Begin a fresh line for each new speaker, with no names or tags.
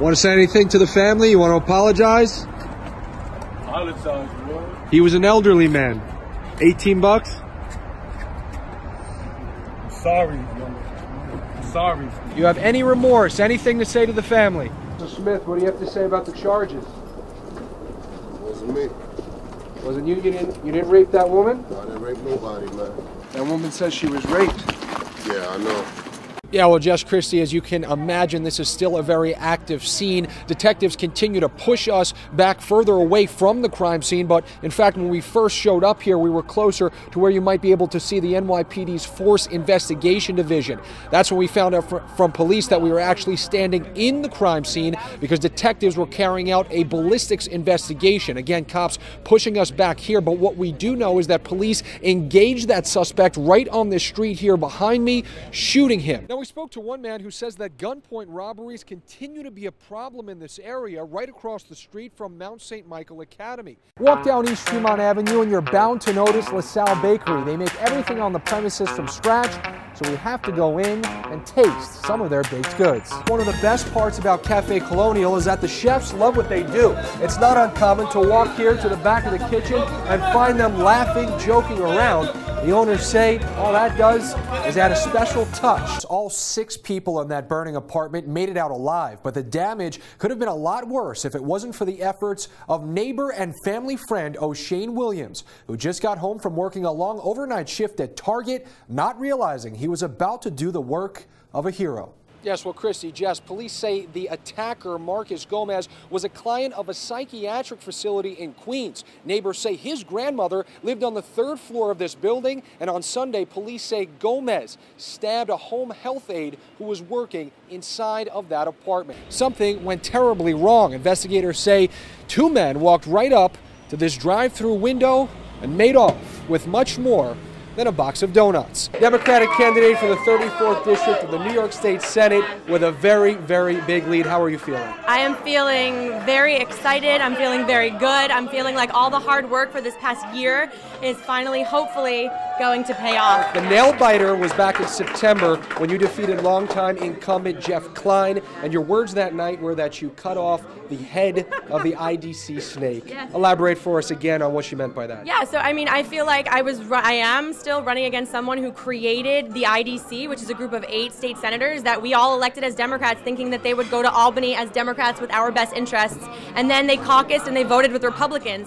Want to say anything to the family? You want to apologize?
Apologize, what?
He was an elderly man. 18 bucks?
Sorry, young. Sorry.
You have any remorse, anything to say to the family? Mr. Smith, what do you have to say about the charges?
It Wasn't me.
Wasn't you? You didn't you didn't rape that woman?
I didn't rape nobody, man.
That woman says she was raped.
Yeah, I know.
Yeah, well, Jess Christie, as you can imagine, this is still a very active scene. Detectives continue to push us back further away from the crime scene, but in fact, when we first showed up here, we were closer to where you might be able to see the NYPD's Force Investigation Division. That's when we found out fr- from police that we were actually standing in the crime scene because detectives were carrying out a ballistics investigation. Again, cops pushing us back here, but what we do know is that police engaged that suspect right on this street here behind me, shooting him. Now, we spoke to one man who says that gunpoint robberies continue to be a problem in this area right across the street from Mount St. Michael Academy. Walk down East Tremont Avenue and you're bound to notice LaSalle Bakery. They make everything on the premises from scratch, so we have to go in and taste some of their baked goods. One of the best parts about Cafe Colonial is that the chefs love what they do. It's not uncommon to walk here to the back of the kitchen and find them laughing, joking around. The owners say all that does is add a special touch. All six people in that burning apartment made it out alive, but the damage could have been a lot worse if it wasn't for the efforts of neighbor and family friend O'Shane Williams, who just got home from working a long overnight shift at Target, not realizing he was about to do the work of a hero. Yes, well, Christy, Jess, police say the attacker, Marcus Gomez, was a client of a psychiatric facility in Queens. Neighbors say his grandmother lived on the third floor of this building, and on Sunday, police say Gomez stabbed a home health aide who was working inside of that apartment. Something went terribly wrong. Investigators say two men walked right up to this drive through window and made off with much more than a box of donuts. Democratic candidate for the 34th District of the New York State Senate with a very, very big lead. How are you feeling?
I am feeling very excited. I'm feeling very good. I'm feeling like all the hard work for this past year is finally, hopefully, going to pay off.
The nail biter was back in September when you defeated longtime incumbent Jeff Klein, and your words that night were that you cut off the head of the IDC snake.
Yes.
Elaborate for us again on what you meant by that.
Yeah, so I mean, I feel like I was, I am still running against someone who created the IDC, which is a group of eight state senators that we all elected as Democrats, thinking that they would go to Albany as Democrats with our best interests, and then they caucused and they voted with Republicans.